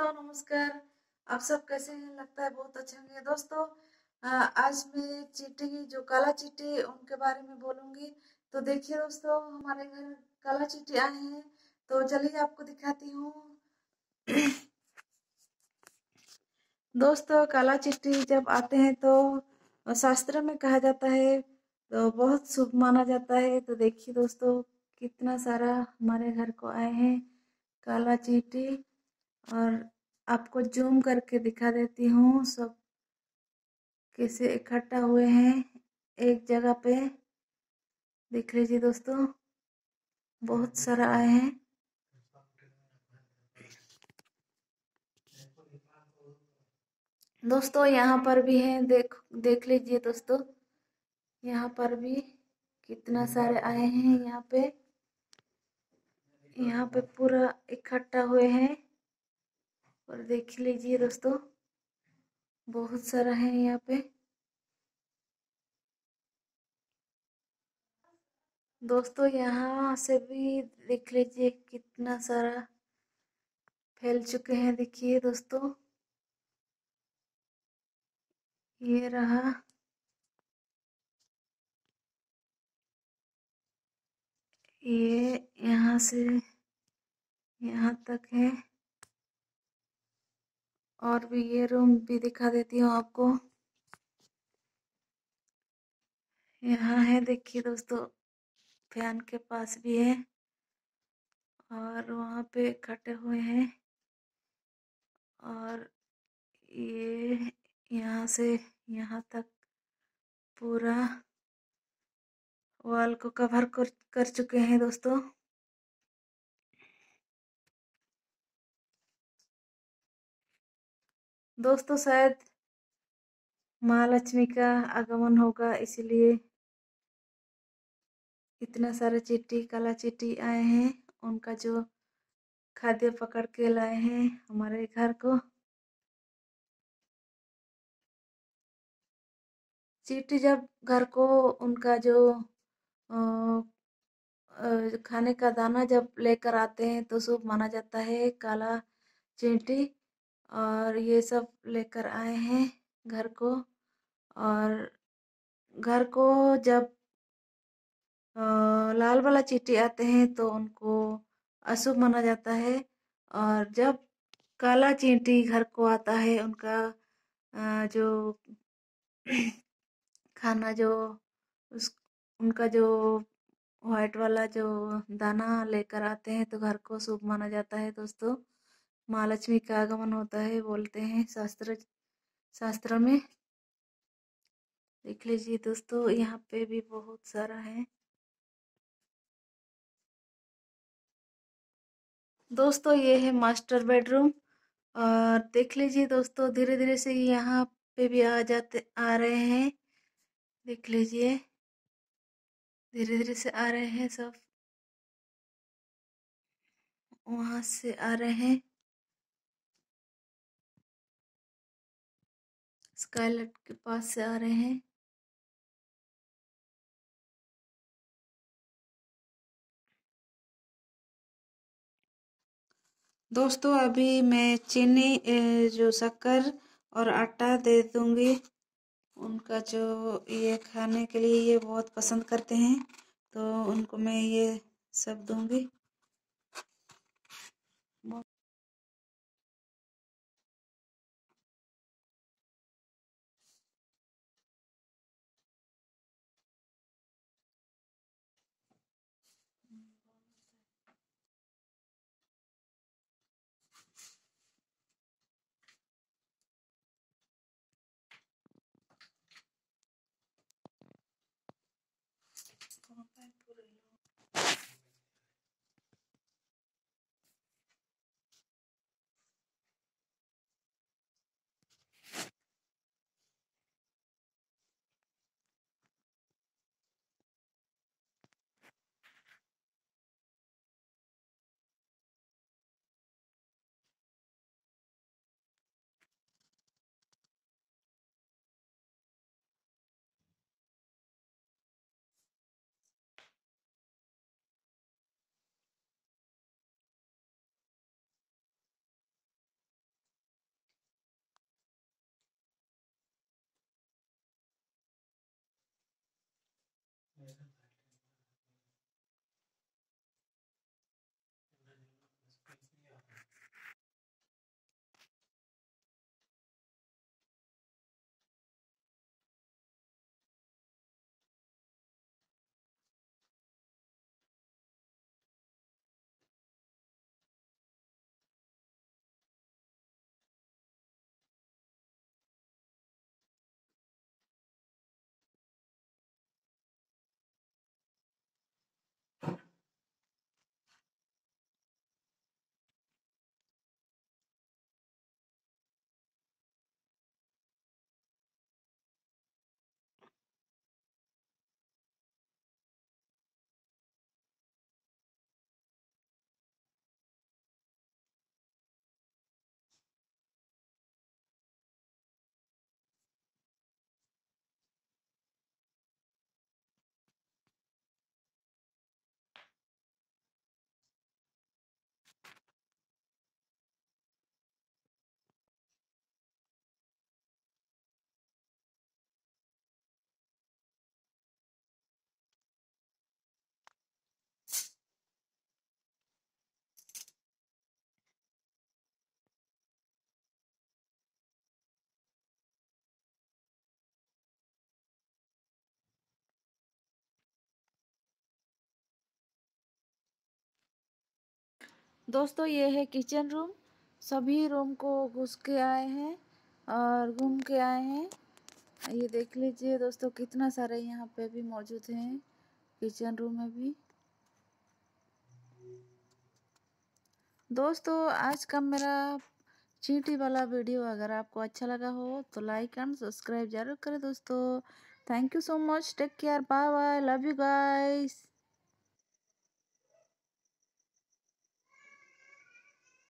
दोस्तों नमस्कार। आप सब कैसे हैं? लगता है बहुत अच्छे होंगे। दोस्तों आज मैं चीटी, जो काला चीटी, उनके बारे में बोलूँगी। तो देखिए दोस्तों, हमारे घर काला चीटी आए हैं। तो चलिए आपको दिखाती हूँ। दोस्तों, काला चिट्ठी जब आते हैं तो शास्त्र में कहा जाता है तो बहुत शुभ माना जाता है। तो देखिए दोस्तों, कितना सारा हमारे घर को आए हैं काला चीटी। और आपको जूम करके दिखा देती हूँ, सब कैसे इकट्ठा हुए हैं, एक जगह पे। देख लीजिए दोस्तों, बहुत सारा आए हैं। दोस्तों, यहाँ पर भी हैं, देख देख लीजिए दोस्तों, यहाँ पर भी कितना सारे आए हैं यहाँ पे। यहाँ पे पूरा इकट्ठा हुए हैं। और देख लीजिए दोस्तों, बहुत सारा है यहाँ पे। दोस्तों, यहाँ से भी देख लीजिए कितना सारा फैल चुके हैं। देखिए दोस्तों, ये रहा ये यहाँ से यहाँ तक है। और भी ये रूम भी दिखा देती हूँ आपको। यहाँ है, देखिए दोस्तों, फ़ैन के पास भी है और वहाँ पे इकट्ठे हुए हैं और ये यहाँ से यहाँ तक पूरा वॉल को कवर कर कर चुके हैं दोस्तों। दोस्तों, शायद महालक्ष्मी का आगमन होगा, इसलिए इतना सारे चिट्ठी काला चिट्ठी आए हैं। उनका जो खाद्य पकड़ के लाए हैं हमारे घर को। चिट्ठी जब घर को उनका जो खाने का दाना जब लेकर आते हैं तो शुभ माना जाता है, काला चींटी। और ये सब लेकर आए हैं घर को। और घर को जब लाल वाला चीटी आते हैं तो उनको अशुभ माना जाता है। और जब काला चींटी घर को आता है, उनका जो खाना जो उस, उनका जो व्हाइट वाला जो दाना लेकर आते हैं तो घर को शुभ माना जाता है दोस्तों। महालक्ष्मी का आगमन होता है, बोलते हैं शास्त्र शास्त्र में। देख लीजिए दोस्तों, यहाँ पे भी बहुत सारा है। दोस्तों, ये है मास्टर बेडरूम और देख लीजिए दोस्तों धीरे धीरे से यहाँ पे भी आ जाते, आ रहे हैं। देख लीजिए धीरे धीरे से आ रहे हैं सब। वहाँ से आ रहे हैं। स्काईलाइट के पास से आ रहे हैं। दोस्तों, अभी मैं चीनी जो शक्कर और आटा दे दूँगी। उनका जो ये खाने के लिए ये बहुत पसंद करते हैं तो उनको मैं ये सब दूँगी। दोस्तों, ये है किचन रूम। सभी रूम को घुस के आए हैं और घूम के आए हैं। ये देख लीजिए दोस्तों, कितना सारे यहाँ पे भी मौजूद हैं, किचन रूम में भी। दोस्तों, आज का मेरा चींटी वाला वीडियो अगर आपको अच्छा लगा हो तो लाइक एंड सब्सक्राइब ज़रूर करें दोस्तों। Thank you so much take care bye bye love you guys